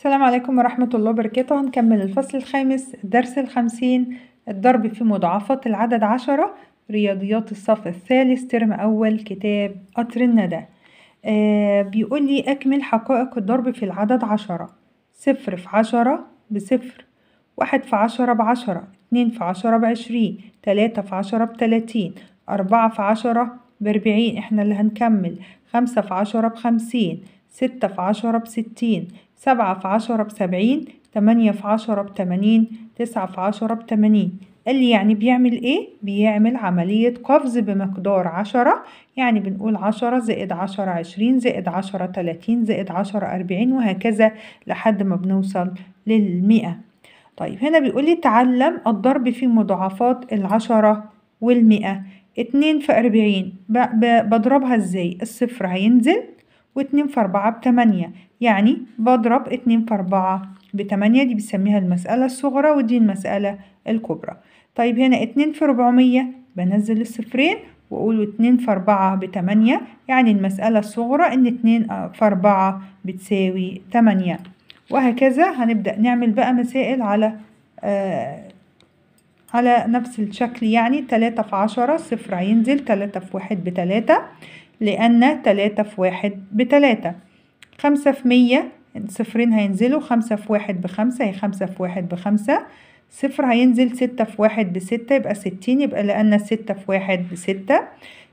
السلام عليكم ورحمة الله وبركاته. هنكمل الفصل الخامس الدرس الخمسين الضرب في مضاعفات العدد عشرة رياضيات الصف الثالث ترم أول كتاب قطر الندى. آه بيقول لي أكمل حقائق الضرب في العدد عشرة. صفر في عشرة بصفر. واحد في عشرة بعشرة. اتنين في عشرة بعشرين. تلاتة في عشرة بتلاتين. أربعة في عشرة بأربعين. إحنا اللي هنكمل. خمسة في عشرة بخمسين. ستة في عشرة بستين سبعة في عشرة بسبعين تمانية في عشرة بتمانين تسعة في عشرة بتمانين قال لي يعني بيعمل إيه؟ بيعمل عملية قفز بمقدار عشرة يعني بنقول عشرة زائد عشرة عشرين زائد عشرة تلاتين زائد عشرة أربعين وهكذا لحد ما بنوصل للمئة طيب هنا بيقول لي تعلم الضرب في مضاعفات العشرة والمئة اتنين في أربعين بضربها إزاي؟ الصفر هينزل واتنين في أربعة بتمانية. يعني بضرب اتنين في أربعة بتمانية دي بنسميها المسألة الصغرى ودي المسألة الكبرى. طيب هنا اتنين في ربعمية بنزل الصفرين وأقول اتنين في أربعة بتمانية. يعني المسألة الصغرى إن اتنين في أربعة بتساوي تمانية. وهكذا هنبدأ نعمل بقى مسائل على آه على نفس الشكل يعني تلاتة في عشرة صفر هينزل تلاتة في واحد بتلاتة. لأن تلاتة في واحد بتلاتة. خمسة في مية صفرين هينزلوا خمسة في واحد بخمسة هي خمسة في واحد بخمسة. صفر هينزل ستة في واحد بستة يبقى ستين يبقى لأن ستة في واحد بستة.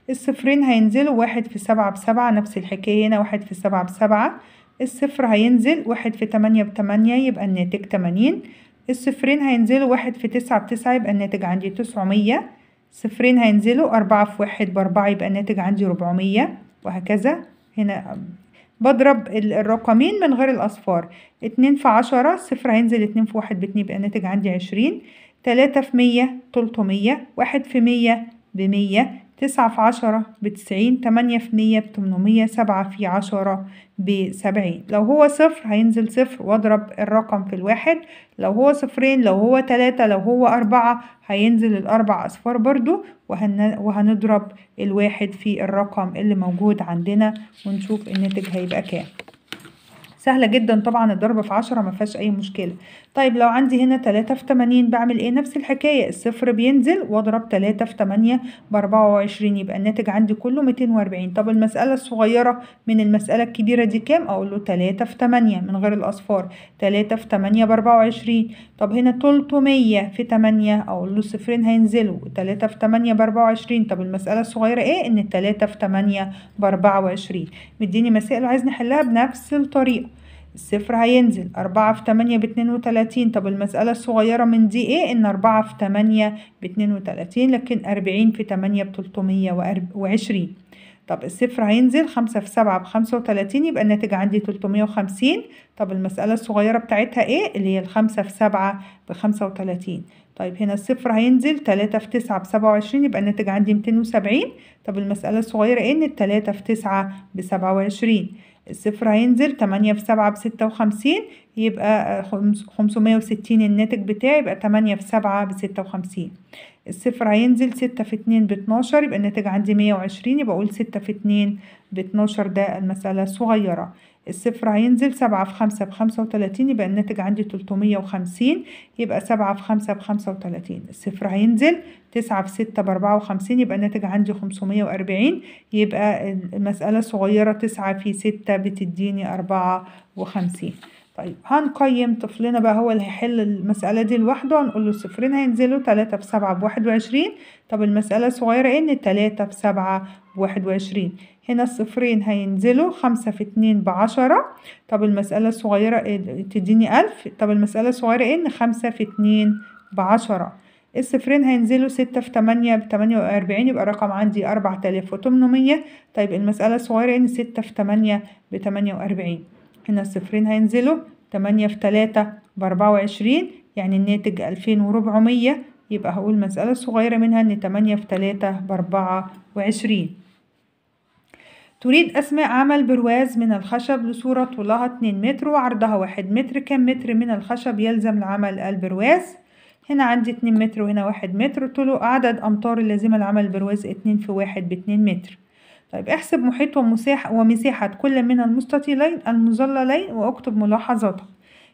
الصفرين هينزلوا واحد في سبعة بسبعة نفس الحكاية هنا واحد في سبعة بسبعة. الصفر هينزل واحد في تمانية بتمانية يبقى الناتج تمانين. الصفرين هينزلوا واحد في تسعة بتسعة يبقى الناتج عندي تسعمية. صفرين هينزلوا أربعة في واحد بأربعة يبقى الناتج عندي ربعمية وهكذا. هنا بضرب الرقمين من غير الأصفار. اتنين في عشرة صفر هينزل اتنين في واحد باتنين يبقى الناتج عندي عشرين. تلاتة في مية تلتمية. واحد في مية بمية. تسعة في عشرة بتسعين تمانية في مية بتمنمية سبعة في عشرة بسبعين. لو هو صفر هينزل صفر واضرب الرقم في الواحد. لو هو صفرين لو هو تلاتة لو هو أربعة هينزل الأربع أصفار برضو وهن... وهنضرب الواحد في الرقم اللي موجود عندنا ونشوف الناتج هيبقى كام. سهلة جدا طبعا الضرب في عشرة مفيهاش أي مشكلة. طيب لو عندي هنا تلاتة في تمانين بعمل إيه؟ نفس الحكاية الصفر بينزل وأضرب تلاتة في تمانية بأربعة وعشرين يبقى الناتج عندي كله ميتين وأربعين. طب المسألة الصغيرة من المسألة الكبيرة دي كام؟ أقول له تلاتة في تمانية من غير الأصفار. تلاتة في تمانية بأربعة وعشرين. طب هنا تلتمية في تمانية أقول له صفرين هينزلوا. تلاتة في تمانية بأربعة وعشرين. طب المسألة الصغيرة إيه؟ إن التلاتة في تمانية بأربعة وعشرين. مديني مسائل وعايز نحلها بنفس الطريقة. الصفر هينزل. أربعة في تمانية باتنين وتلاتين. طب المسألة الصغيرة من دي إيه؟ إن أربعة في تمانية باتنين وتلاتين لكن أربعين في تمانية بتلتمية وعشرين. طب الصفر هينزل خمسة في سبعة بخمسة وتلاتين يبقى الناتج عندي تلتمية وخمسين. طب المسألة الصغيرة بتاعتها إيه؟ اللي هي الخمسة في سبعة بخمسة وتلاتين. طيب هنا الصفر هينزل تلاتة في تسعة بسبعة وعشرين يبقى الناتج عندي ميتين وسبعين. طب المسألة الصغيرة إيه؟ إن التلاتة في تسعة بسبعة وعشرين. الصفر هينزل تمانية في سبعة بستة وخمسين يبقى خمسمية وستين الناتج بتاعي يبقى تمانية في سبعة بستة وخمسين. الصفر هينزل ستة في اتنين باتناشر يبقى الناتج عندي مية وعشرين يبقى أقول ستة في اتنين باتناشر ده المسألة الصغيرة الصفر هينزل سبعة في خمسة بخمسة وتلاتين يبقى الناتج عندي تلتمية وخمسين يبقى سبعة في خمسة بخمسة وتلاتين. الصفر هينزل تسعة في ستة بأربعة وخمسين يبقى الناتج عندي خمسمية وأربعين يبقى المسألة صغيرة تسعة في ستة بتديني أربعة وخمسين. طيب هنقيم طفلنا بقى هو اللي هيحل المسألة دي لوحده. هنقول له الصفرين هينزلوا تلاتة في سبعة بواحد وعشرين. طب المسألة الصغيرة إيه إن تلاتة في سبعة بواحد وعشرين. هنا الصفرين هينزلوا خمسة في اتنين بعشرة. طب المسألة الصغيرة إيه تديني ألف. طب المسألة الصغيرة إيه إن خمسة في اتنين بعشرة. الصفرين هينزلوا ستة في تمانية بتمانية وأربعين يبقى الرقم عندي أربعة آلاف وتمنمية. طيب المسألة الصغيرة إن ستة في تمانية بتمانية وأربعين. هنا الصفرين هينزلوا تمانية في تلاتة بأربعة وعشرين يعني الناتج ألفين وربعمية يبقى هقول المسألة الصغيرة منها إن تمانية في تلاتة بأربعة وعشرين. تريد أسماء عمل برواز من الخشب لصورة طولها اتنين متر وعرضها واحد متر كم متر من الخشب يلزم لعمل البرواز؟ هنا عندي اتنين متر وهنا واحد متر طوله عدد أمتار اللازمة لعمل البرواز اتنين في واحد باتنين متر. طيب احسب محيط ومساحة ومساحة كل من المستطيلين المظللين واكتب ملاحظاتك.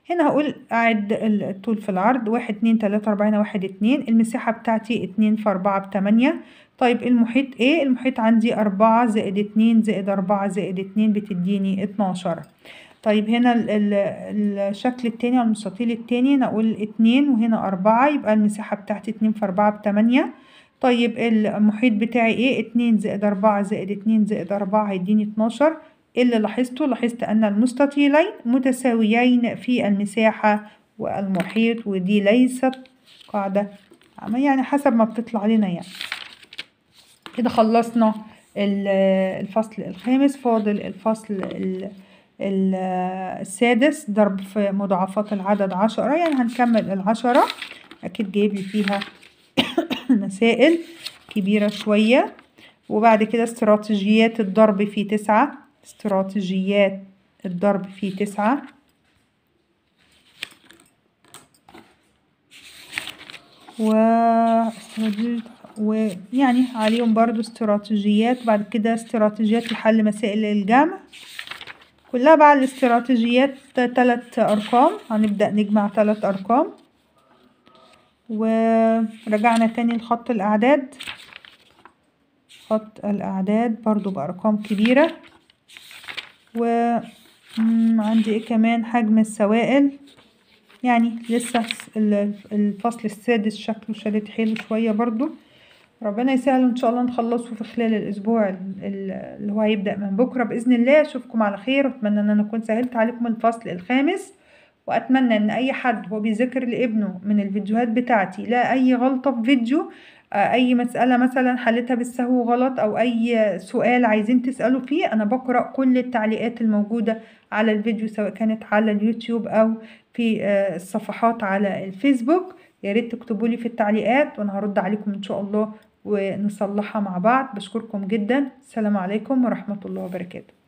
هنا هقول أعد الطول في العرض واحد اتنين تلاتة أربعة هنا واحد اتنين. المساحة بتاعتي اتنين في أربعة بتمانية. طيب المحيط إيه؟ المحيط عندي أربعة زائد اتنين زائد أربعة زائد اتنين بتديني اتناشر. طيب هنا ال ال الشكل التاني المستطيل التاني نقول اتنين وهنا أربعة يبقى المساحة بتاعتي اتنين في أربعة بتمانية. طيب المحيط بتاعي إيه؟ اتنين زائد أربعة زائد اتنين زائد أربعة هيديني اتناشر. اللي لاحظته؟ لاحظت أن المستطيلين متساويين في المساحة والمحيط ودي ليست قاعدة يعني حسب ما بتطلع لنا يعني. كده خلصنا الفصل الخامس فاضل الفصل السادس ضرب في مضاعفات العدد عشرة. يعني هنكمل العشرة. أكيد جايب لي فيها مسائل كبيرة شوية. وبعد كده استراتيجيات الضرب في تسعة. استراتيجيات الضرب في تسعة. و ويعني عليهم برضو استراتيجيات. بعد كده استراتيجيات لحل مسائل الجمع. كلها بقى الاستراتيجيات تلات أرقام. هنبدأ نجمع تلات أرقام. ورجعنا تاني لخط الأعداد. خط الأعداد برضو بأرقام كبيرة. وعندي إيه كمان؟ حجم السوائل. يعني لسه الفصل السادس شكله شديد حيله شوية برضو. ربنا يسهل إن شاء الله نخلصه في خلال الأسبوع اللي هو هيبدأ من بكرة. بإذن الله أشوفكم على خير. وأتمنى إن أنا أكون سهلت عليكم الفصل الخامس. وأتمنى إن أي حد هو بيذاكر لابنه من الفيديوهات بتاعتي لا أي غلطة في فيديو أي مسألة مثلا حلتها بالسهو غلط أو أي سؤال عايزين تسألوا فيه أنا بقرأ كل التعليقات الموجودة على الفيديو سواء كانت على اليوتيوب أو في الصفحات على الفيسبوك. يا ريت تكتبوا لي في التعليقات وأنا هرد عليكم إن شاء الله ونصلحها مع بعض. بشكركم جدا. السلام عليكم ورحمة الله وبركاته.